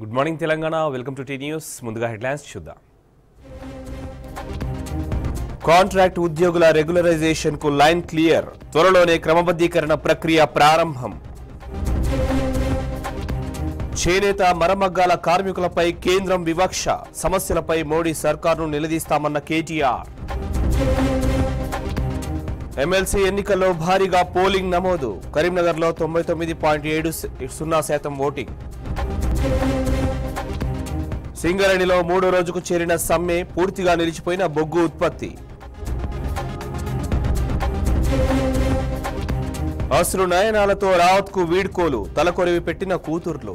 Good morning Telangana welcome to T News ముందుగా headlines చూద్దాం. Contract ఉద్యోగుల రెగ్యులరైజేషన్కు లైన్ క్లియర్ త్వరలోనే క్రమబద్ధీకరణ ప్రక్రియ ప్రారంభం. చేనేత మరమగ్గాల కార్మికులపై కేంద్రం వివక్ష. సమస్యలపై మోడీ సర్కార్ను నిలదీస్తామన్న కేటీఆర్. ఎమ్మెల్సీ ఎన్నికల్లో భారీగా పోలింగ్ నమోదు. కరీంనగర్లో తొంభై తొమ్మిది పాయింట్ ఏడు సున్నా శాతం ఓటింగ్. సింగరేణిలో మూడో రోజుకు చేరిన సమ్మె పూర్తిగా నిలిచిపోయిన బొగ్గు ఉత్పత్తి. అసలు నయనాలతో రావత్కు వీడ్కోలు తలకొరివి పెట్టిన కూతుర్లు.